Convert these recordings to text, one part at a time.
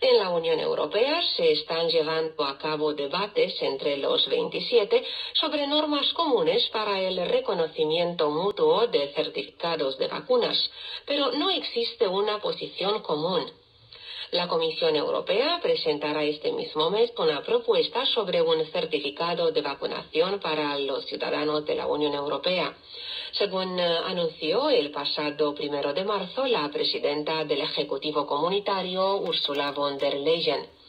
En la Unión Europea se están llevando a cabo debates entre los 27 sobre normas comunes para el reconocimiento mutuo de certificados de vacunas, pero no existe una posición común. La Comisión Europea presentará este mismo mes una propuesta sobre un certificado de vacunación para los ciudadanos de la Unión Europea. Según eh, anunció el pasado primero de marzo la presidenta del Ejecutivo Comunitario, Ursula von der Leyen.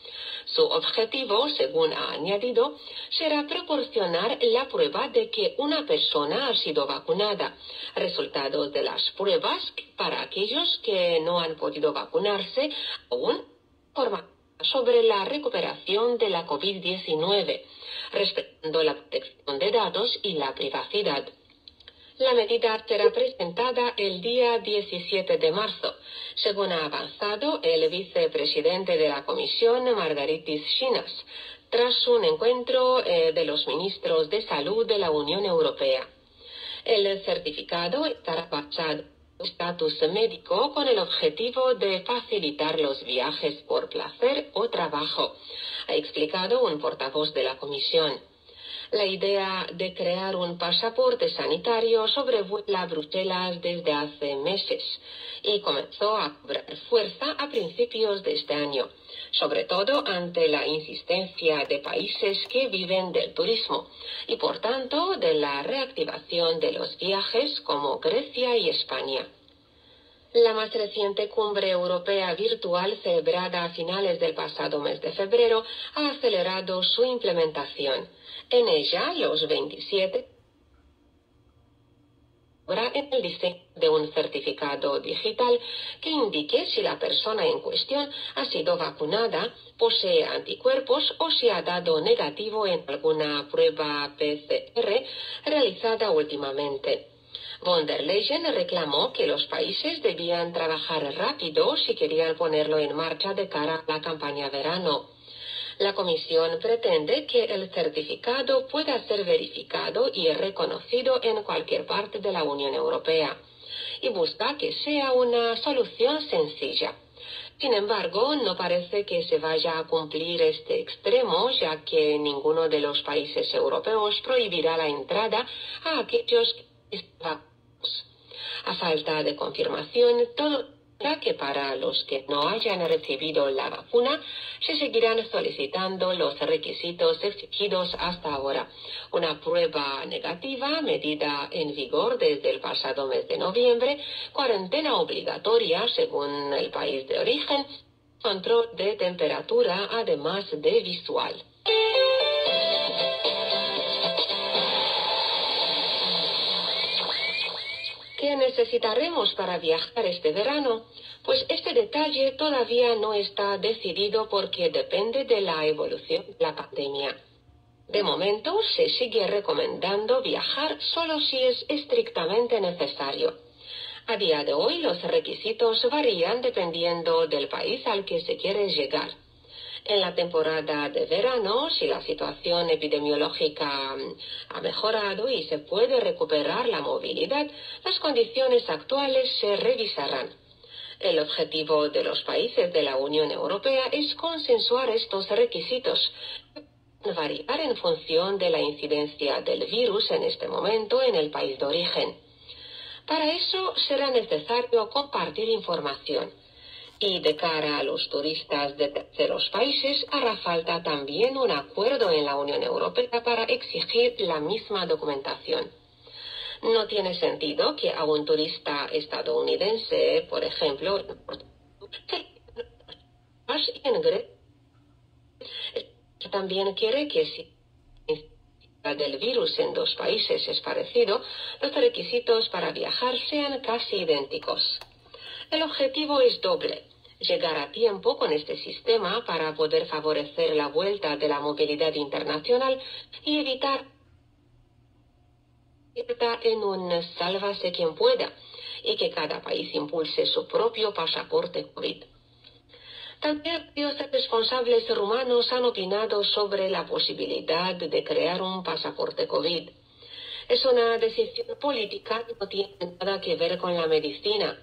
Su objetivo, según ha añadido, será proporcionar la prueba de que una persona ha sido vacunada, resultados de las pruebas para aquellos que no han podido vacunarse aún sobre la recuperación de la COVID-19, respetando la protección de datos y la privacidad. La medida será presentada el día 17 de marzo, según ha avanzado el vicepresidente de la Comisión, Margaritis Chinas, tras un encuentro eh, de los ministros de salud de la Unión Europea. El certificado estará basado estatus médico con el objetivo de facilitar los viajes por placer o trabajo, ha explicado un portavoz de la Comisión. La idea de crear un pasaporte sanitario sobrevuela Bruselas desde hace meses y comenzó a cobrar fuerza a principios de este año, sobre todo ante la insistencia de países que viven del turismo y por tanto de la reactivación de los viajes como Grecia y España. La más reciente cumbre europea virtual celebrada a finales del pasado mes de febrero ha acelerado su implementación en ella, los 27 en el diseño de un certificado digital que indique si la persona en cuestión ha sido vacunada, posee anticuerpos o si ha dado negativo en alguna prueba PCR realizada últimamente. Von der Leyen reclamó que los países debían trabajar rápido si querían ponerlo en marcha de cara a la campaña verano. La Comisión pretende que el certificado pueda ser verificado y reconocido en cualquier parte de la Unión Europea y busca que sea una solución sencilla. Sin embargo, no parece que se vaya a cumplir este extremo, ya que ninguno de los países europeos prohibirá la entrada a aquellos que a falta de confirmación, todo que para los que no hayan recibido la vacuna se seguirán solicitando los requisitos exigidos hasta ahora. Una prueba negativa medida en vigor desde el pasado mes de noviembre, cuarentena obligatoria según el país de origen, control de temperatura además de visual. ¿Qué necesitaremos para viajar este verano? Pues este detalle todavía no está decidido porque depende de la evolución de la pandemia. De momento se sigue recomendando viajar solo si es estrictamente necesario. A día de hoy los requisitos varían dependiendo del país al que se quiere llegar. En la temporada de verano, si la situación epidemiológica mm, ha mejorado y se puede recuperar la movilidad, las condiciones actuales se revisarán. El objetivo de los países de la Unión Europea es consensuar estos requisitos, variar en función de la incidencia del virus en este momento en el país de origen. Para eso será necesario compartir información y de cara a los turistas de terceros países hará falta también un acuerdo en la Unión Europea para exigir la misma documentación. No tiene sentido que a un turista estadounidense, por ejemplo, también quiere que si del virus en dos países es parecido, los requisitos para viajar sean casi idénticos. El objetivo es doble llegar a tiempo con este sistema para poder favorecer la vuelta de la movilidad internacional y evitar en un sálvase quien pueda y que cada país impulse su propio pasaporte COVID. También los responsables rumanos han opinado sobre la posibilidad de crear un pasaporte COVID. Es una decisión política que no tiene nada que ver con la medicina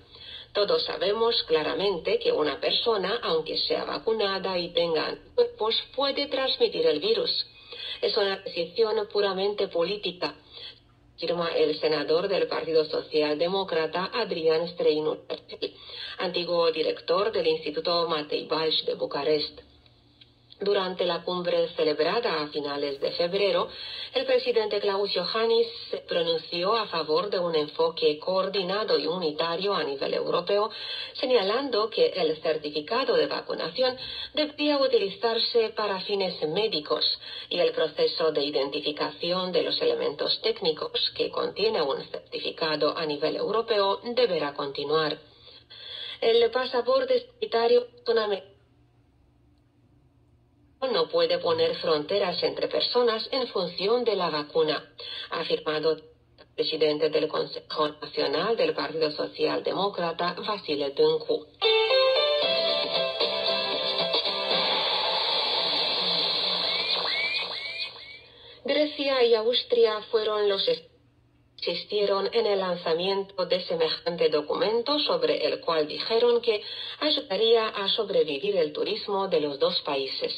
Todos sabemos claramente que una persona, aunque sea vacunada y tenga cuerpos, puede transmitir el virus. Es una decisión puramente política, afirma el senador del Partido Socialdemócrata Adrián Streinur, antiguo director del Instituto Matei Valls de Bucarest. Durante la cumbre celebrada a finales de febrero, el presidente Klaus Johannes se pronunció a favor de un enfoque coordinado y unitario a nivel europeo, señalando que el certificado de vacunación debía utilizarse para fines médicos y el proceso de identificación de los elementos técnicos que contiene un certificado a nivel europeo deberá continuar. El pasaporte sanitario es no puede poner fronteras entre personas en función de la vacuna, ha afirmado el presidente del Consejo Nacional del Partido Socialdemócrata, Vasile Dâncu. Grecia y Austria fueron los insistieron en el lanzamiento de semejante documento sobre el cual dijeron que ayudaría a sobrevivir el turismo de los dos países.